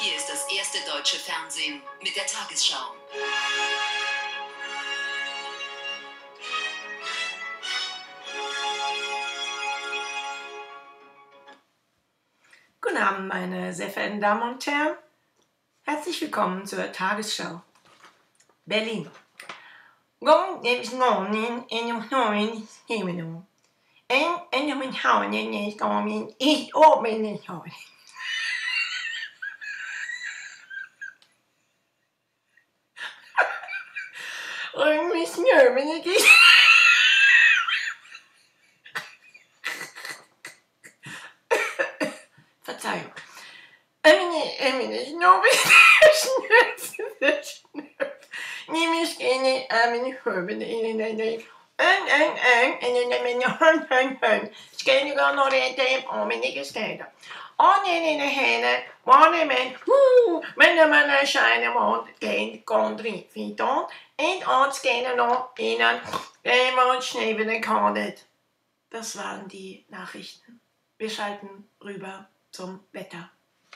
Hier ist das erste deutsche Fernsehen mit der Tagesschau. Guten Abend, meine sehr verehrten Damen und Herren. Herzlich willkommen zur Tagesschau. Berlin. Gång är snåren en snåren himmel. En en av min haven är snåren Oh, ik mis snor, ben ik niet. Wat zei je? Emine, de snor, snor, snor. Niet misschien, nee, mijn hoor, ben ik en, en, en, en dan ben je en al hene, var men, hu, men når man scheine mond, gen gondri, fiton, en ort skene noch innen, der war schnebene kardet. Das waren die Nachrichten. Wir schalten rüber zum Wetter.